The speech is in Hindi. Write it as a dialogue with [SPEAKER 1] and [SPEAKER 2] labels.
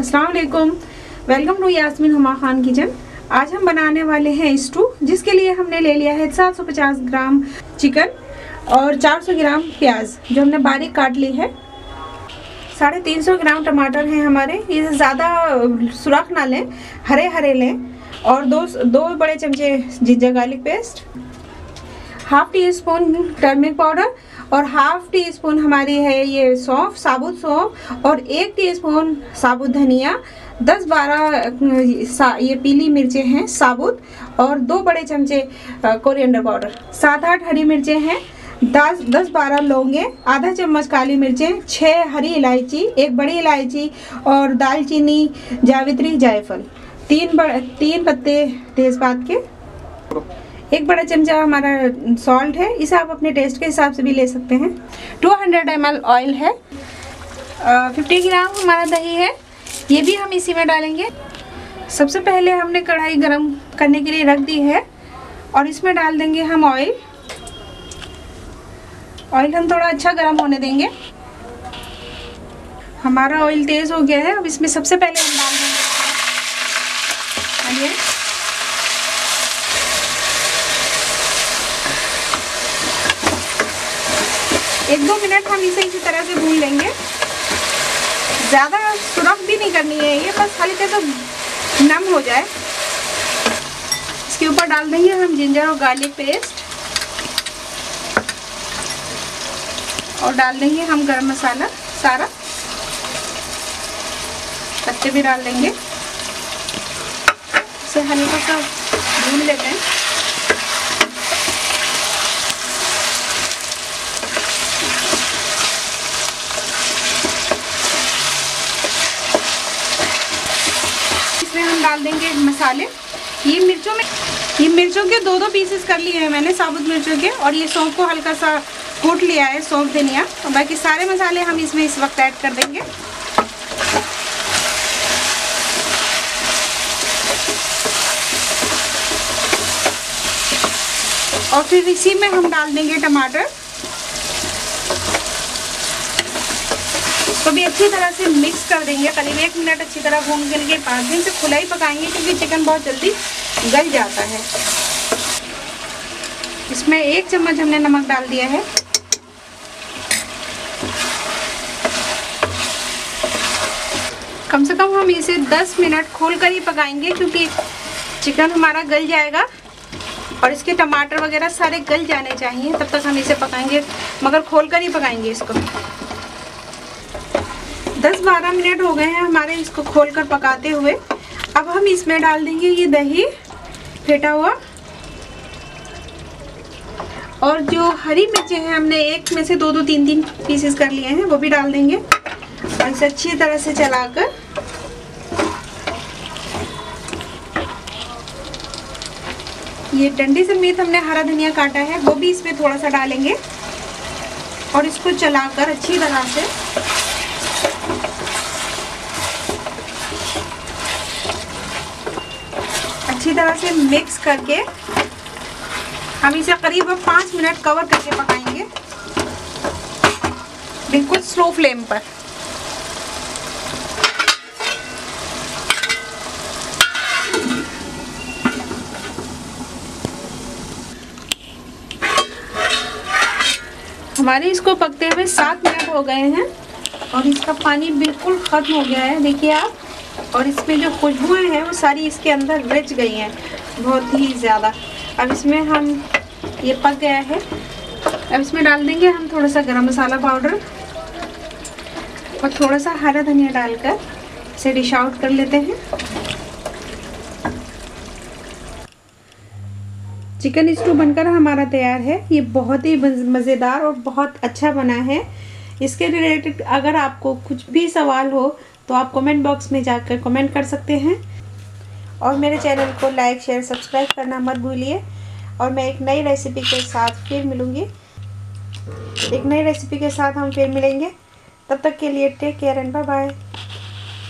[SPEAKER 1] अस्सलाम वालेकुम welcome to Yasmin Huma Khan kitchen. आज हम बनाने वाले हैं स्टू जिसके लिए हमने ले लिया है 750 ग्राम चिकन और 400 ग्राम प्याज, जो हमने बारीक काट ली है। साढ़े तीन सौ ग्राम टमाटर हैं हमारे। ये ज़्यादा सुराख ना लें हरे हरे लें और दो दो बड़े चमचे ginger garlic paste half teaspoon turmeric powder और हाफ़ टी स्पून हमारी है ये सौंफ, साबुत सौंफ और एक टी स्पून साबुत धनिया। दस बारह ये पीली मिर्चें हैं साबुत और दो बड़े चमचे कोरिएंडर पाउडर। सात आठ हरी मिर्चें हैं, दस दस बारह लौंगे, आधा चम्मच काली मिर्चें छः हरी इलायची, एक बड़ी इलायची और दालचीनी, जावित्री, जायफल। तीन बड़े तीन पत्ते तेज़पात के। एक बड़ा चमचा हमारा सॉल्ट है, इसे आप अपने टेस्ट के हिसाब से भी ले सकते हैं। 200 हंड्रेड एम ऑयल है। फिफ्टी ग्राम हमारा दही है। ये भी हम इसी में डालेंगे। सबसे पहले हमने कढ़ाई गरम करने के लिए रख दी है और इसमें डाल देंगे हम ऑयल ऑयल हम थोड़ा अच्छा गर्म होने देंगे। हमारा ऑयल तेज़ हो गया है। अब इसमें सबसे पहले हम डाल देंगे। एक दो मिनट हम इसे इसी तरह से भून लेंगे। ज़्यादा सुरख भी नहीं करनी है ये, बस हल्के से नम हो जाए। इसके ऊपर डाल देंगे हम जिंजर और गार्लिक पेस्ट। और डाल देंगे हम गरम मसाला सारा। पत्ते भी डाल देंगे। इसे हल्का सा भून लेते हैं डाल देंगे मसाले। ये मिर्चों में ये मिर्चों के दो दो पीसेस कर लिए हैं मैंने साबुत मिर्चों के और ये सौंफ को हल्का सा कूट लिया है, सौंफ धनिया। और बाकी सारे मसाले हम इसमें इस वक्त ऐड कर देंगे। और फिर इसी में हम डाल देंगे टमाटर। तो भी अच्छी तरह से मिक्स कर देंगे। करीब एक मिनट अच्छी तरह भून के पाँच दिन से खुला ही पकाएँगे, क्योंकि चिकन बहुत जल्दी गल जाता है। इसमें एक चम्मच हमने नमक डाल दिया है। कम से कम हम इसे 10 मिनट खोल कर ही पकाएँगे, क्योंकि चिकन हमारा गल जाएगा और इसके टमाटर वगैरह सारे गल जाने चाहिए, तब तक हम इसे पकाएँगे, मगर खोल कर ही पकाएँगे इसको। 10-12 मिनट हो गए हैं हमारे इसको खोल कर पकाते हुए। अब हम इसमें डाल देंगे ये दही, फेटा हुआ। और जो हरी मिर्चें हैं, हमने एक में से दो दो तीन तीन पीसेस कर लिए हैं, वो भी डाल देंगे। और इसे अच्छी तरह से चलाकर। ये डंडी समेत हमने हरा धनिया काटा है, वो भी इसमें थोड़ा सा डालेंगे। और इसको चलाकर अच्छी तरह से अच्छी तरह से मिक्स करके हम इसे करीब पाँच मिनट कवर करके पकाएँगे। बिल्कुल स्लो फ्लेम पर। हमारे इसको पकते हुए सात मिनट हो गए हैं और इसका पानी बिल्कुल ख़त्म हो गया है। देखिए आप और इसमें जो खुशबुएँ हैं, वो सारी इसके अंदर रिच गई हैं, बहुत ही ज़्यादा। अब इसमें हम, ये पक गया है। अब इसमें डाल देंगे हम थोड़ा सा गरम मसाला पाउडर और थोड़ा सा हरा धनिया डालकर इसे डिश आउट कर लेते हैं। चिकन स्टू बनकर हमारा तैयार है। ये बहुत ही मज़ेदार और बहुत अच्छा बना है। इसके रिलेटेड अगर आपको कुछ भी सवाल हो तो आप कमेंट बॉक्स में जाकर कमेंट कर सकते हैं। और मेरे चैनल को लाइक शेयर सब्सक्राइब करना मत भूलिए। और मैं एक नई रेसिपी के साथ फिर मिलूँगी। एक नई रेसिपी के साथ हम फिर मिलेंगे। तब तक के लिए take care and bye bye